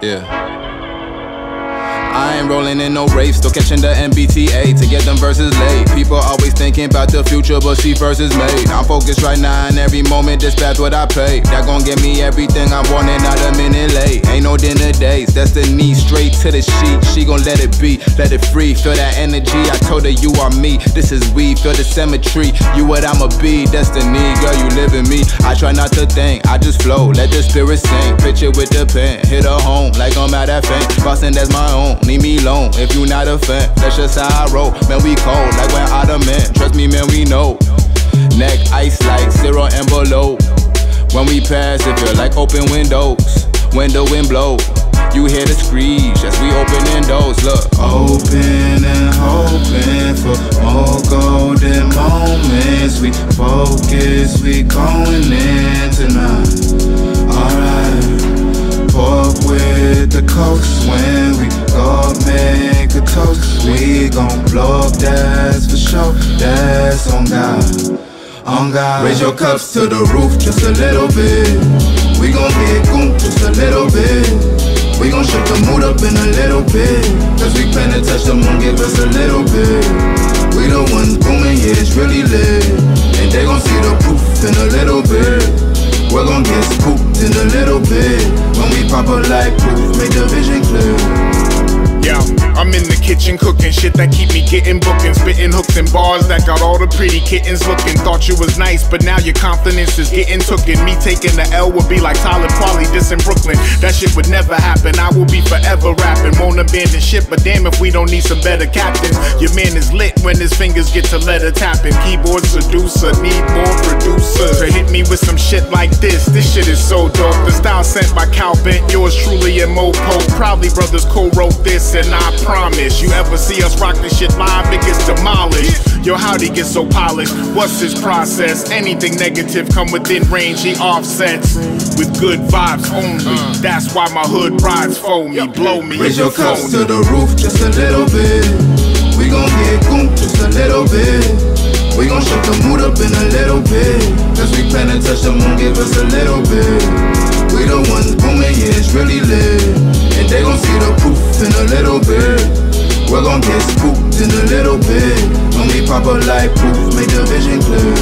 Yeah. I ain't rolling in no race, still catching the MBTA to get them verses late. People always thinking about the future, but see first is made. I'm focused right now, and every moment this path what I pay. That gon' get me everything I want, and not a minute late. Ain't no dinner days, destiny straight to the sheet. She gon' let it be, let it free. Feel that energy, I told her you are me. This is we, feel the symmetry. You what I'ma be, destiny, girl, you live in me. I try not to think, I just flow, let the spirit sing. Picture with the pen, hit her home like I'm at that fame. Boston, that's my own leave me alone if you not a fan. That's just how I roll. Man, we cold like we're ottoman. Trust me, man, we know. Neck ice like zero and below. When we pass, it feel like open windows. When the wind blow, you hear the screech as we opening doors. Look, open and hoping for more golden moments. We focus, we going in tonight. That's for sure. That's on God. On God. Raise your cups to the roof just a little bit. We gon' get goon just a little bit. We gon' shift the mood up in a little bit. Cause we plan to touch the moon, give us a little bit. We the ones booming, yeah, it's really lit. And they gon' see the proof kitchen cooking shit that keep me getting booking, spitting hooks and bars that got all the pretty kittens looking. Thought you was nice, but now your confidence is getting tooken. Me taking the L would be like Tyler this in Brooklyn. That shit would never happen. I will be forever rapping, won't abandon shit. But damn if we don't need some better captains. Your man is lit when his fingers get to letter tapping. Keyboard seducer, need more producers to hit me with some shit like this. This shit is so dope. The style sent by Kyle Bent, yours truly and Moe Pope. Probably brothers co-wrote this and I promise you ever see us rock this shit live, it gets demolished. Yo, how'd he get so polished? What's his process? Anything negative come within range, he offsets with good vibes only. Uh. That's why my hood rides for me, blow me. Raise your cups to the roof just a little bit. We gon' get goon just a little bit. We gon' shut the mood up in a little bit. Cause we plan to touch the moon, give us a little bit. We the ones booming, yeah, it's really lit. And they gon' see the proof in a little bit. We're gon' get spooked in a little bit. When we pop a light proof, make the vision clear.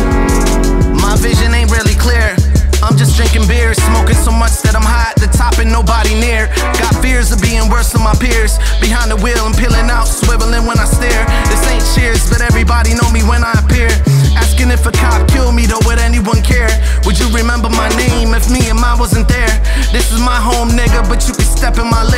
My vision ain't really clear. I'm just drinking beer, smoking so much that I'm high at the top and nobody near. Got fears of being worse than my peers. Behind the wheel and peeling out, swiveling when I stare. This ain't cheers, but everybody know me when I appear. Asking if a cop killed me, though, would anyone care? Would you remember my name if me and mine wasn't there? This is my home, nigga, but you can step in my lair.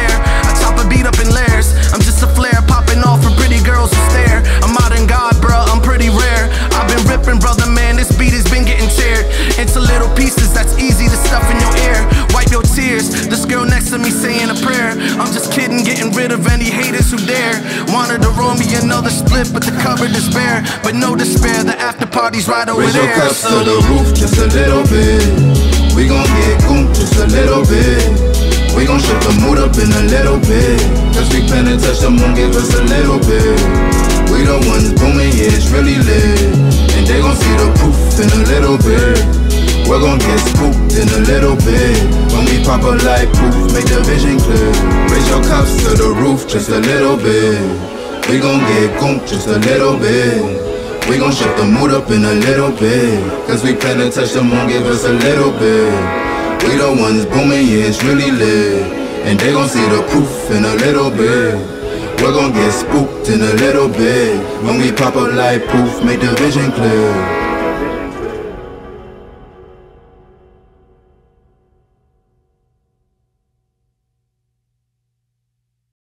Any haters who dare. Wanted to roll me another split, but the cupboard is bare. But no despair, the after party's right over Raise there. Raise your cups to the roof just a little bit. We gon' get goon just a little bit. We gon' shift the mood up in a little bit. Cause we plan to touch the moon, give us a little bit. We the ones booming, yeah, it's really lit. And they gon' see the proof in a little bit. We're gon' get spooked in a little bit. Pop a light proof, make the vision clear. Raise your cups to the roof just a little bit. We gon' get gooned just a little bit. We gon' shift the mood up in a little bit. Cause we plan to touch the moon, give us a little bit. We the ones booming, yeah, it's really lit. And they gon' see the proof in a little bit. We're gon' get spooked in a little bit. When we pop up like poof, make the vision clear.